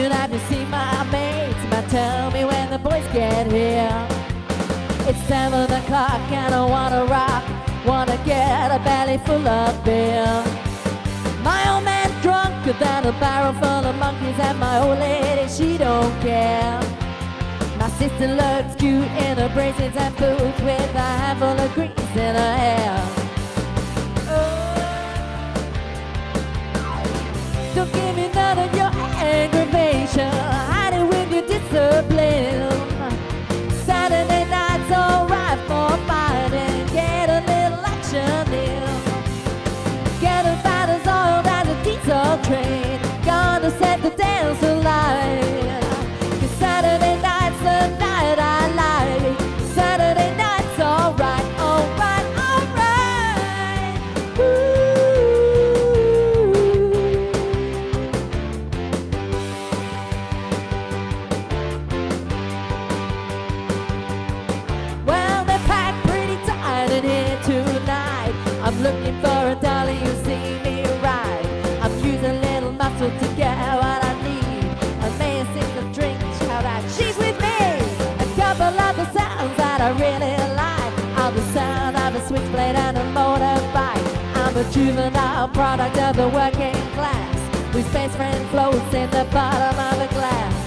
Saying, have to see my mates? But tell me when the boys get here. It's seven o'clock and I wanna rock. Wanna get a belly full of beer. My old man drunker than a barrel full of monkeys, and my old lady, she don't care. My sister looks cute in her braces and boots with a handful of grease in her hair. For a dolly who see me right. I'm using little muscle to get what I need. A man sings a drink, shout out, she's with me. A couple of the sounds that I really like are the sound of a switchblade and a motorbike. I'm a juvenile product of the working class, whose best friend floats in the bottom of a glass.